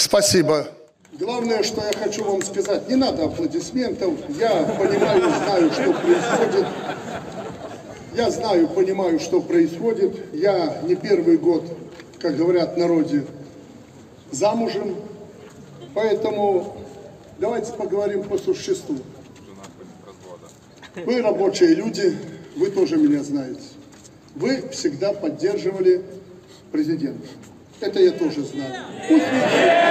Спасибо. Главное, что я хочу вам сказать, не надо аплодисментов. Я понимаю, знаю, что происходит. Я знаю, понимаю, что происходит. Я не первый год, как говорят в народе, замужем. Поэтому давайте поговорим по существу. Вы рабочие люди, вы тоже меня знаете. Вы всегда поддерживали президента. Это я тоже знаю. Пусть не все.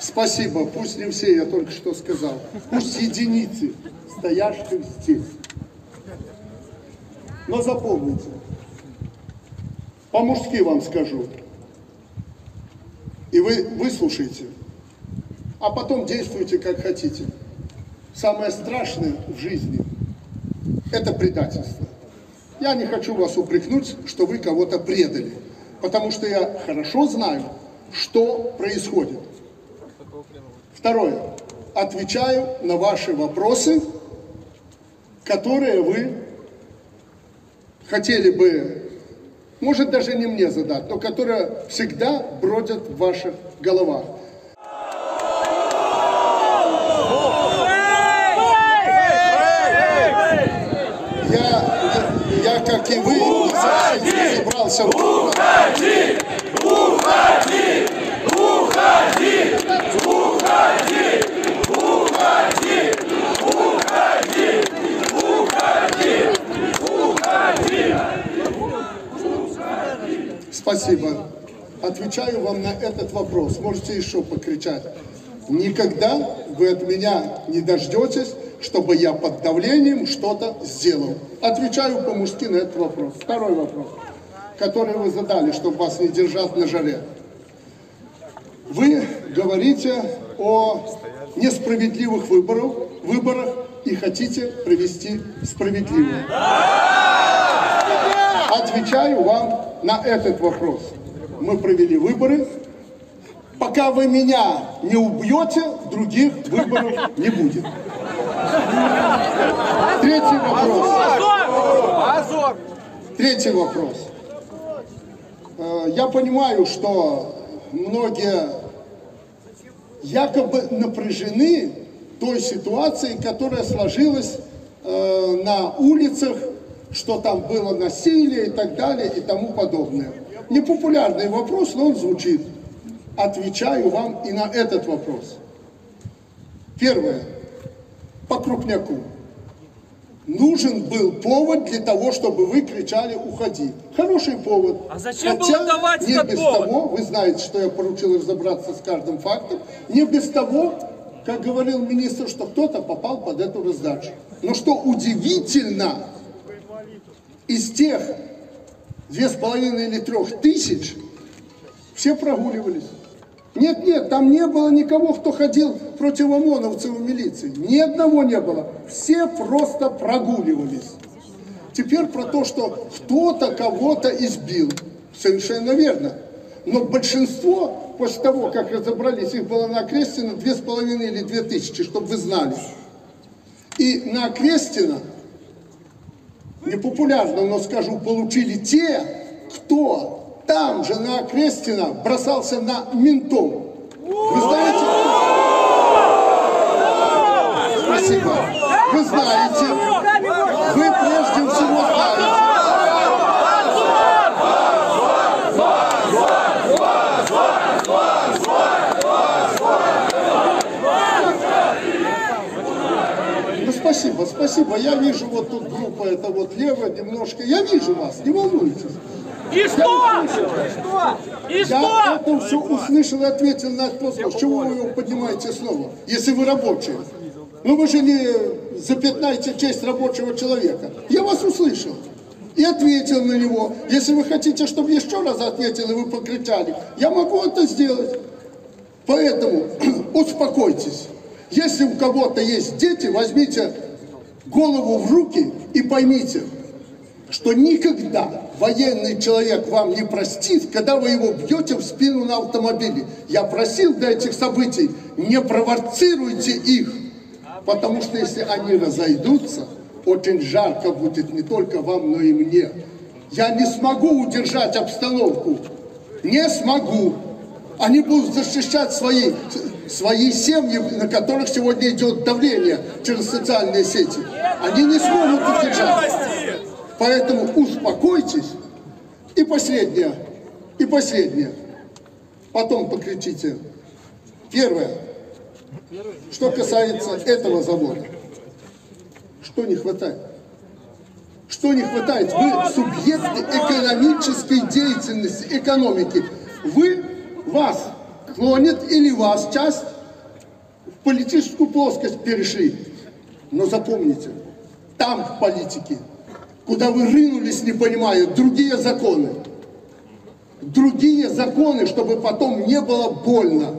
Спасибо, пусть не все, я только что сказал. Пусть единицы, стоящие здесь. Но запомните, по-мужски вам скажу, и вы выслушайте, а потом действуйте как хотите. Самое страшное в жизни – это предательство. Я не хочу вас упрекнуть, что вы кого-то предали, потому что я хорошо знаю, что происходит. Второе. Отвечаю на ваши вопросы, которые вы хотели бы, может даже не мне задать, но которые всегда бродят в ваших головах. Я, я как и вы, не собрался в Уходи! Уходи! Уходи! Уходи! Уходи! Уходи! Уходи! Уходи! Спасибо. Отвечаю вам на этот вопрос. Можете еще покричать. Никогда вы от меня не дождетесь, чтобы я под давлением что-то сделал. Отвечаю по-мужски на этот вопрос. Второй вопрос, который вы задали, чтобы вас не держать на жаре. Вы говорите о несправедливых выборах, выборах и хотите провести справедливые. Отвечаю вам на этот вопрос. Мы провели выборы. Пока вы меня не убьете, других выборов не будет. Третий вопрос. Третий вопрос. Э, Я понимаю, что многие якобы напряжены той ситуацией, которая сложилась э, на улицах, что там было насилие и так далее и тому подобное. Непопулярный вопрос, но он звучит. Отвечаю вам и на этот вопрос. Первое. По крупняку. Нужен был повод для того, чтобы вы кричали «Уходи». Хороший повод. А зачем Хотя было давать не этот без повод? того, вы знаете, что я поручил разобраться с каждым фактом, не без того, как говорил министр, что кто-то попал под эту раздачу. Но что удивительно, из тех две с половиной или трех тысяч все прогуливались. Нет, нет, там не было никого, кто ходил против ОМОНовцев в милиции. Ни одного не было. Все просто прогуливались. Теперь про то, что кто-то кого-то избил. Совершенно верно. Но большинство, после того, как разобрались, их было на Окрестина две с половиной или две тысячи, чтобы вы знали. И на Окрестина, непопулярно, но скажу, получили те, кто там же на Окрестина бросался на ментов. Вы знаете? Спасибо. Вы знаете, вы прежде всего знаете. Ну, спасибо, спасибо. Я вижу вот тут группа, это вот лево немножко. Я вижу вас, не волнуйтесь. И что? И Я что? это все услышал и ответил на вопрос. Чего вы его поднимаете снова, если вы рабочие? Ну вы же не запятнаете честь рабочего человека. Я вас услышал и ответил на него. Если вы хотите, чтобы я еще раз ответил, и вы покричали, я могу это сделать. Поэтому успокойтесь. Если у кого-то есть дети, возьмите голову в руки и поймите, что никогда военный человек вам не простит, когда вы его бьете в спину на автомобиле. Я просил до этих событий, не провоцируйте их, потому что если они разойдутся, очень жарко будет не только вам, но и мне. Я не смогу удержать обстановку, не смогу. Они будут защищать свои, свои семьи, на которых сегодня идет давление через социальные сети. Они не смогут удержать. Поэтому успокойтесь. И последнее, и последнее. Потом покричите. Первое. Что касается этого завода. Что не хватает? Что не хватает? Вы субъекты экономической деятельности, экономики. Вы, вас клонит или вас часть в политическую плоскость перешли. Но запомните, там в политике, куда вы рынулись, не понимая, другие законы. Другие законы, чтобы потом не было больно.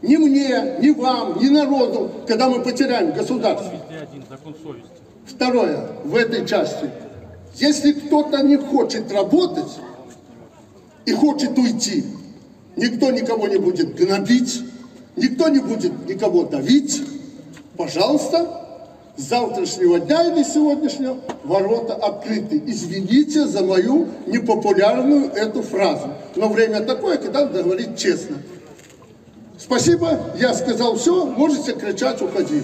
Ни мне, ни вам, ни народу, когда мы потеряем государство. Второе, в этой части. Если кто-то не хочет работать и хочет уйти, никто никого не будет гнобить, никто не будет никого давить. Пожалуйста, с завтрашнего дня или сегодняшнего ворота открыты. Извините за мою непопулярную эту фразу. Но время такое, когда надо говорить честно. Спасибо, я сказал все, можете кричать, уходи.